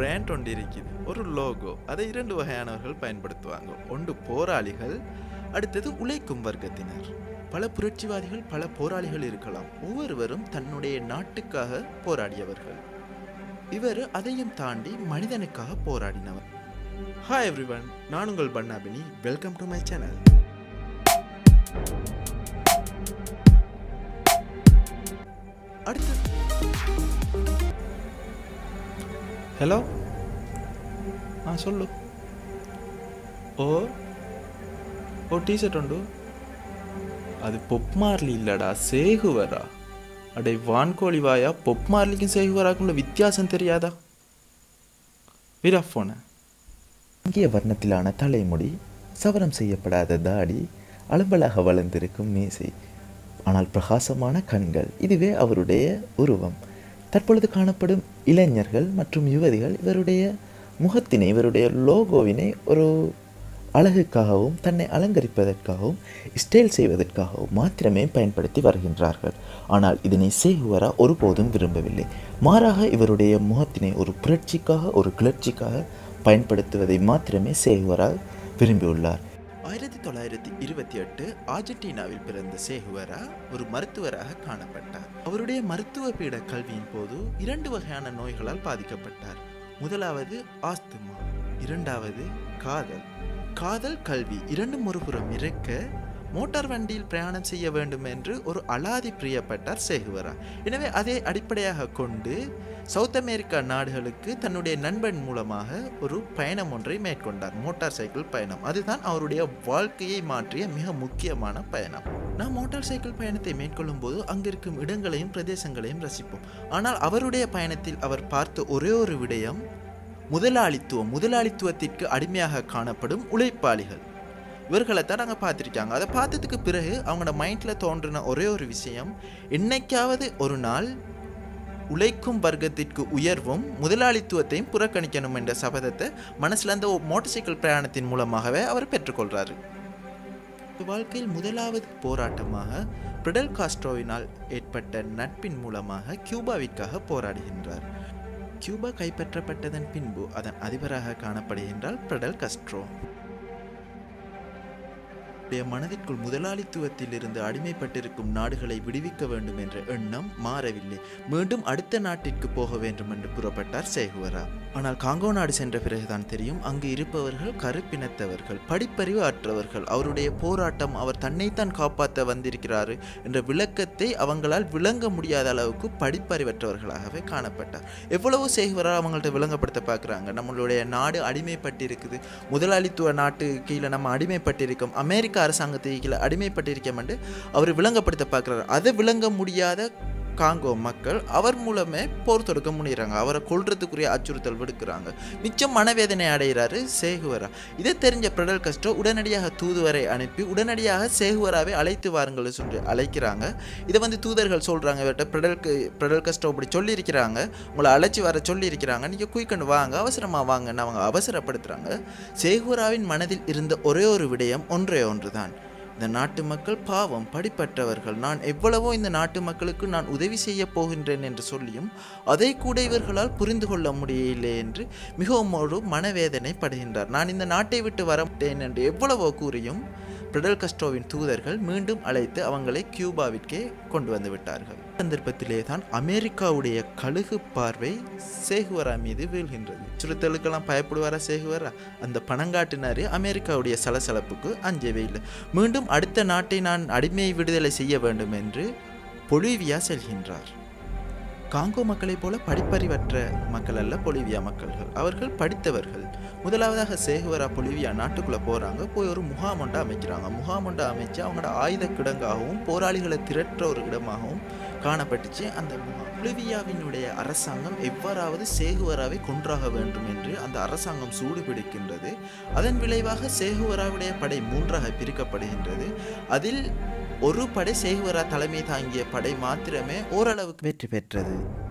Brand ஒன்று இருக்குது. ஒரு லோகோ அதை இரண்டு வகையானவர்கள் பயன்படுத்துவாங்க. ஒன்று போராளிகள் அடுத்தது உழைக்கும் வர்க்கத்தினர். பல புரட்சிவாதிகள் பல போராளிகள் இருக்கலாம். ஒவ்வொருவரும் தன்னுடைய நாட்டுக்காக போராடியவர்கள். இவர் அதையும் தாண்டி மனிதனுக்காக போராடினவர். ஹாய் எவ்ரிவன் நான் உங்கள் Pannabini. Welcome to my channel அடுத்து ஹலோ ఆ సొల్లు ఓ ఓ టీ షర్ట్ ఉండు అది பொப் மார்லி இல்லடா சேகுவரா அடே வான்கோழி வாயா பொப் மார்லிக்கும் சேகுவராக்குள்ள வித்தியாசம் தெரியாதா விரா போன இங்கிய வர்ணத்திலான தலைமுடி சவரம் செய்யப்படாத தாடி அலம்பலாக வளர்ந்திருக்கும் மீசை ஆனால் பிரகாசமான கண்கள் இதுவே அவருடைய உருவம் தற்பொழுது காணப்படும் இளைஞர்கள் மற்றும் யுவதிகள் இவருடைய முகத்தினை இவருடைய லோகோவினை ஒரு அழகுக்காகவும் தன்னை அலங்கரிப்பதற்காகவும் ஸ்டைல் செய்வதற்காகவும் மாத்திரமே பயன்படுத்தி வருகின்றார்கள். ஆனால் இதனை சேகுவரா ஒருபோதும் விரும்பவில்லை. மாறாக இவருடைய முகத்தினை ஒரு புரட்சிக்காக ஒரு கிளர்ச்சிக்காக பயன்படுத்துவதை மாத்திரமே சேகுவரா விரும்பியுள்ளார். ஆயிரத்தி தொள்ளாயிரத்தி இருபத்தி எட்டு ஆர்ஜென்டினாவில் பிறந்த சேகுவரா ஒரு மருத்துவராக காணப்பட்டார். அவருடைய மருத்துவ பீட கல்வியின் போது இரண்டு வகையான நோய்களால் பாதிக்கப்பட்டார். முதலாவது ஆஸ்துமா இரண்டாவது காதல். காதல் கல்வி இரண்டும் ஒருபுறம் இருக்க மோட்டார் வண்டியில் பிரயாணம் செய்ய வேண்டும் என்று ஒரு அலாதி பிரியப்பட்டார் சேகுவரா. எனவே அதை அடிப்படையாக கொண்டு சவுத் அமெரிக்கா நாடுகளுக்கு தன்னுடைய நண்பன் மூலமாக ஒரு பயணம் ஒன்றை மேற்கொண்டார். மோட்டார் சைக்கிள் பயணம். அதுதான் அவருடைய வாழ்க்கையை மாற்றிய மிக முக்கியமான பயணம். நாம் மோட்டார் சைக்கிள் பயணத்தை மேற்கொள்ளும் போது அங்கிருக்கும் இடங்களையும் பிரதேசங்களையும் ரசிப்போம். ஆனால் அவருடைய பயணத்தில் அவர் பார்த்த ஒரே ஒரு விடயம் முதலாளித்துவம். முதலாளித்துவத்திற்கு அடிமையாக காணப்படும் உழைப்பாளிகள். இவர்களை தான் நாங்கள் பார்த்துருக்காங்க. அதை பார்த்ததுக்கு பிறகு அவங்களோட மைண்டில் தோன்றின ஒரே ஒரு விஷயம் என்னைக்காவது ஒரு நாள் உழைக்கும் வர்க்கத்திற்கு உயர்வும் முதலாளித்துவத்தையும் புறக்கணிக்கணும் என்ற சபதத்தை மனசில் அந்த மோட்டார் சைக்கிள் பிரயாணத்தின் மூலமாகவே அவர் பெற்றுக்கொள்கிறாரு வாழ்க்கையில் முதலாவது போராட்டமாக பிடல் காஸ்ட்ரோவினால் ஏற்பட்ட நட்பின் மூலமாக கியூபாவிற்காக போராடுகின்றார். கியூபா கைப்பற்றப்பட்டதன் பின்பு அதன் அதிபராக காணப்படுகின்றார் பிடல் காஸ்ட்ரோ. அவருடைய மனதிற்குள் முதலாளித்துவத்தில் இருந்து அடிமைப்பட்டிருக்கும் நாடுகளை விடுவிக்க வேண்டும் என்ற எண்ணம் மாறவில்லை. மீண்டும் அடுத்த நாட்டிற்கு போக வேண்டும் என்று புறப்பட்டார் சேகுவரா. ஆனால் காங்கோ நாடு சென்ற பிறகுதான் தெரியும் அங்கு இருப்பவர்கள் கருப்பினத்தவர்கள் படிப்பறிவு அற்றவர்கள். அவருடைய போராட்டம் அவர் தன்னைத்தான் காப்பாற்ற வந்திருக்கிறார் என்ற விளக்கத்தை அவங்களால் விளங்க முடியாத அளவுக்கு படிப்பறிவற்றவர்களாகவே காணப்பட்டார். எவ்வளவு சேகுவரா அவங்கள்ட்ட விளங்கப்படுத்த பார்க்குறாங்க. நம்மளுடைய நாடு அடிமைப்பட்டிருக்குது. முதலாளித்துவ நாட்டு கீழே நம்ம அடிமைப்பட்டிருக்கோம். அமெரிக்க அரசாங்கத்தை கீழே அடிமைப்பட்டிருக்கோம் அவர் விளங்கப்படுத்த பார்க்குறாரு. அதை விளங்க முடியாத காங்கோ மக்கள் அவர் மூலமே போர் தொடுக்க முடியறாங்க அவரை கொள்றதுக்குரிய அச்சுறுத்தல் விடுக்கிறாங்க. மிச்சம் மனவேதனை அடைகிறாரு சேகுவரா. இதை தெரிஞ்ச பிரடல் கஷ்டம் உடனடியாக தூதுவரை அனுப்பி உடனடியாக சேகுவராவை அழைத்து வாருங்கள் சொல்லி அழைக்கிறாங்க. இதை வந்து தூதர்கள் சொல்கிறாங்க இவர்கிட்ட பிரடல் பிரடல் கஷ்டம் இப்படி சொல்லியிருக்கிறாங்க. உங்களை அழைச்சி வர சொல்லியிருக்கிறாங்க. நீங்கள் குயிக்கண்டு வாங்க அவசரமாக வாங்கன்னு அவங்க அவசரப்படுத்துகிறாங்க சேகுவராவின் மனதில் இருந்த ஒரே ஒரு விடயம் ஒன்றே ஒன்று தான் இந்த நாட்டு மக்கள் பாவம் படிப்பற்றவர்கள். நான் எவ்வளவோ இந்த நாட்டு மக்களுக்கு நான் உதவி செய்ய போகின்றேன் என்று சொல்லியும் அதை கூட இவர்களால் புரிந்து கொள்ள முடியவில்லை என்று மிகவும் ஒரு மனவேதனை படுகின்றார் நான் இந்த நாட்டை விட்டு வரமாட்டேன் என்று எவ்வளவோ கூறியும் பிடல் கஸ்டோவின் தூதர்கள் மீண்டும் அழைத்து அவங்களை கியூபாவிற்கே கொண்டு வந்து விட்டார்கள். சந்தர்ப்பத்திலே தான் அமெரிக்காவுடைய கழுகு பார்வை சேகுவரா மீது வீழ்கின்றது. சுருத்தலுக்கெல்லாம் பயப்படுவாரா சேகுவரா? அந்த பணங்காட்டினாரு அமெரிக்காவுடைய சலசலப்புக்கு அஞ்சவே இல்லை. மீண்டும் அடுத்த நாட்டை நான் அடிமையை விடுதலை செய்ய வேண்டும் என்று பொலிவியா செல்கின்றார். காங்கோ மக்களைப் போல படிப்பறிவற்ற மக்கள் அல்ல பொலிவியா மக்கள்கள். அவர்கள் படித்தவர்கள். முதலாவதாக சேகுவரா பொலிவியா நாட்டுக்குள்ளே போகிறாங்க போய் ஒரு முகாம் ஒன்றை அமைக்கிறாங்க. முகாம் ஒன்றை அமைச்சு அவங்களோட ஆயுத கிடங்காகவும் போராளிகளை திரட்டுற ஒரு இடமாகவும் காணப்பட்டுச்சு. அந்த முகாம் பொலிவியாவினுடைய அரசாங்கம் எவ்வாறாவது சேகுவராவை கொன்றாக வேண்டும் என்று அந்த அரசாங்கம் சூடு பிடிக்கின்றது அதன் விளைவாக சேகுவராவுடைய படை மூன்றாக பிரிக்கப்படுகின்றது. அதில் ஒரு படை சேகுவரா தலைமை தாங்கிய படை மாத்திரமே ஓரளவுக்கு வெற்றி பெற்றது.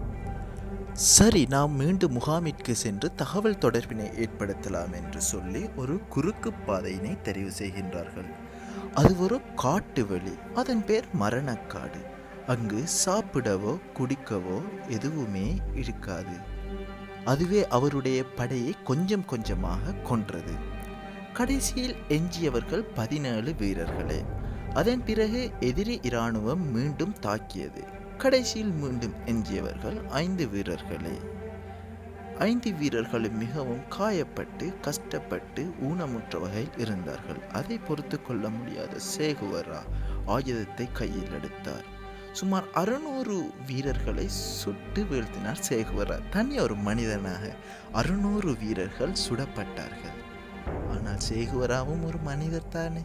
சரி நாம் மீண்டும் முகாமிற்கு சென்று தகவல் தொடர்பினை ஏற்படுத்தலாம் என்று சொல்லி ஒரு குறுக்கு பாதையினை தெரிவு செய்கின்றார்கள். அது ஒரு காட்டு வழி அதன் பேர் மரணக்காடு. அங்கு சாப்பிடவோ குடிக்கவோ எதுவுமே இருக்காது. அதுவே அவருடைய படையை கொஞ்சம் கொஞ்சமாக கொன்றது. கடைசியில் எஞ்சியவர்கள் பதினேழு வீரர்களே. அதன் பிறகு எதிரி இராணுவம் மீண்டும் தாக்கியது. கடைசியில் மீண்டும் எஞ்சியவர்கள் ஐந்து வீரர்களே. ஐந்து வீரர்களும் மிகவும் காயப்பட்டு கஷ்டப்பட்டு ஊனமுற்ற வகையில் இருந்தார்கள். அதை பொறுத்து கொள்ள முடியாத சேகுவரா ஆயுதத்தை கையில் எடுத்தார். சுமார் அறுநூறு வீரர்களை சுட்டு வீழ்த்தினார் சேகுவரா. தனி ஒரு மனிதனாக அறுநூறு வீரர்கள் சுடப்பட்டார்கள். ஆனால் சேகுவராவும் ஒரு மனிதர் தானே?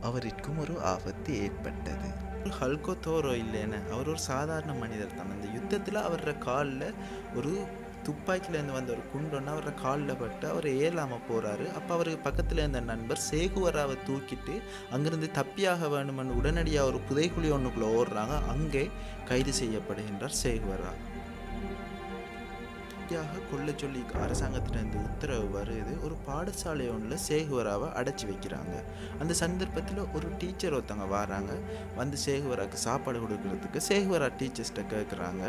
அவருக்கும் ஒரு ஆபத்து ஏற்பட்டது. ஹல்கோ தோரோ இல்லைன்னு அவர் ஒரு சாதாரண மனிதர் தான். அந்த யுத்தத்தில் அவரோட காலில் ஒரு துப்பாக்கியிலேருந்து வந்த ஒரு குண்டொன்று அவரோட காலில் பட்டு அவர் ஏலாமல் போகிறாரு அப்போ அவருக்கு பக்கத்தில் இருந்த நண்பர் சேகுவராவை தூக்கிட்டு அங்கிருந்து தப்பியாக வேணுமென்னு உடனடியாக ஒரு புதைக்குழி ஒன்றுக்குள்ளே ஓடுறாங்க. அங்கே கைது செய்யப்படுகின்றார் சேகுவரா. யாக கொள்ள சொல்லி அரசாங்கத்திலிருந்து உத்தரவு வருது. ஒரு பாடசாலை ஒன்றில் சேகுவராவை அடைச்சி வைக்கிறாங்க. அந்த சந்தர்ப்பத்தில் ஒரு டீச்சர் ஒருத்தவங்க வராங்க. வந்து சேகுவராக்கு சாப்பாடு கொடுக்கறதுக்கு சேகுவரா டீச்சர்ஸ்கிட்ட கேட்குறாங்க.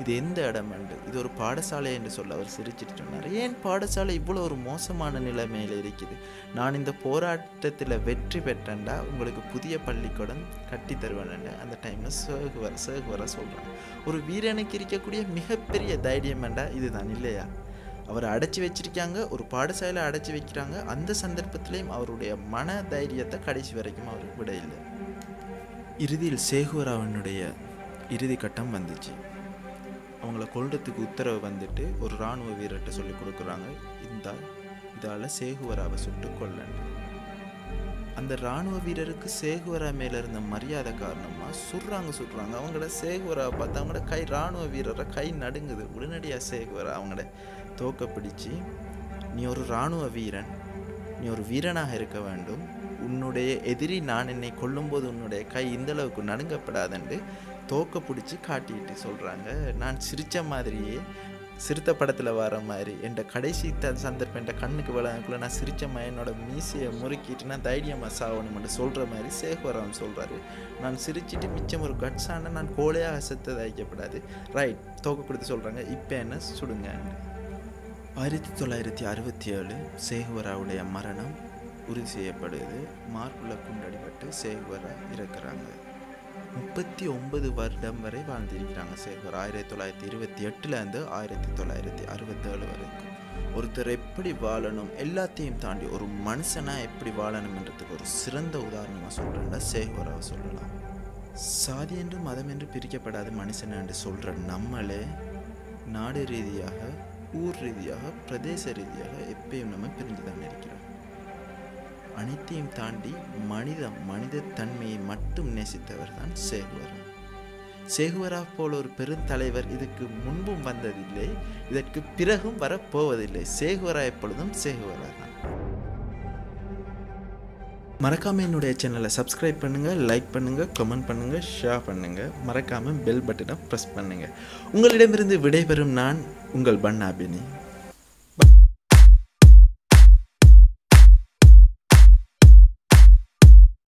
இது எந்த இடம்ண்டு இது ஒரு பாடசாலை என்று சொல்ல அவர் சிரிச்சிட்டு சொன்னார். ஏன் பாடசாலை இவ்வளோ ஒரு மோசமான நிலைமையில் இருக்குது? நான் இந்த போராட்டத்தில் வெற்றி பெற்றேன்டா. உங்களுக்கு புதிய பள்ளிக்கூடம் கட்டி தருவேன் அந்த டைமில் சேகுவர சேகுவரா சொல்கிறாங்க ஒரு வீரனுக்கு இருக்கக்கூடிய மிகப்பெரிய தைரியம் இதுதான் இல்லையா? அவரை அடைச்சி வச்சிருக்காங்க ஒரு பாடசாலையில் அடைச்சி வைக்கிறாங்க. அந்த சந்தர்ப்பத்திலையும் அவருடைய மன தைரியத்தை கடைசி வரைக்கும் அவர் விட இல்லை. இறுதியில் சேகுவராவனுடைய இறுதி கட்டம் வந்துச்சு. அவங்கள கொல்றதுக்கு உத்தரவு வந்துட்டு ஒரு இராணுவ வீரர்கிட்ட சொல்லி கொடுக்குறாங்க. இந்த இதால் சேகுவராவை சுட்டு கொல்லன்னு அந்த இராணுவ வீரருக்கு சேகுவரா மேலே இருந்த மரியாதை காரணமாக சுடுறாங்க சுடுறாங்க. அவங்களோட சேகுவரா பார்த்து அவங்களோட கை இராணுவ வீரரை கை நடுங்குது. உடனடியாக சேகுவரா அவங்களோட தோக்க பிடிச்சி நீ ஒரு இராணுவ வீரன். நீ ஒரு வீரனாக இருக்க வேண்டும். உன்னுடைய எதிரி நான் என்னை கொல்லும்போது உன்னுடைய கை இந்த அளவுக்கு தோக்க பிடிச்சி காட்டிட்டு சொல்கிறாங்க நான் சிரித்த மாதிரியே சிறுத்த படத்தில் வர மாதிரி என் கடைசி த சந்தர்ப்பம் என் கண்ணுக்கு விளங்குக்குள்ள நான் சிரித்த மாதிரி என்னோட மீசையை முறுக்கிட்டு நான் தைரியமாக சாகணும்னு சொல்கிற மாதிரி சேகுவரம் சொல்கிறாரு நான் சிரிச்சிட்டு மிச்சம் ஒரு கட்ஸான நான் கோழையாக செத்தது வைக்கப்படாது ரைட் தோக்க கொடுத்து சொல்கிறாங்க இப்போ என்ன? சுடுங்க. ஆயிரத்தி தொள்ளாயிரத்தி அறுபத்தி ஏழு சேகுவராவுடைய மரணம் உறுதி செய்யப்படுது. மார்புல குண்டடிபட்டு சேகுவரா இறக்குறாங்க. முப்பத்தி ஒன்பது வருடம் வரை வாழ்ந்திருக்கிறாங்க. சேகர் ஆயிரத்தி தொள்ளாயிரத்தி இருபத்தி எட்டுலேருந்து ஆயிரத்தி தொள்ளாயிரத்தி அறுபத்தேழு வரைக்கும். ஒருத்தர் எப்படி வாழணும் எல்லாத்தையும் தாண்டி ஒரு மனுஷனாக எப்படி வாழணுன்றதுக்கு ஒரு சிறந்த உதாரணமாக சொல்கிறேன்னா சேகுவராவை சொல்லலாம். சாதி என்று மதம் என்று பிரிக்கப்படாத மனுஷன் என்று சொல்கிற நம்மளே நாடு ரீதியாக ஊர் ரீதியாக பிரதேச ரீதியாக எப்பயும் நம்ம பிரிந்து தான் இருக்கிறோம். அனைத்தையும் தாண்டி மனிதம் மனித தன்மையை மட்டும் நேசித்தவர் தான் சேகுவரா. சேகுவரா போல ஒரு பெருந்தலைவர் இதுக்கு முன்பும் வந்ததில்லை இதற்கு பிறகும் வரப்போவதில்லை. சேகுவரா எப்பொழுதும் சேகுவரா தான் மறக்காம என்னுடைய சேனலை சப்ஸ்கிரைப் பண்ணுங்க லைக் பண்ணுங்க கமெண்ட் பண்ணுங்க ஷேர் பண்ணுங்க. மறக்காம பெல் பட்டனை ப்ரெஸ் பண்ணுங்க. உங்களிடமிருந்து விடைபெறும் நான் உங்கள் பண்ணாபினி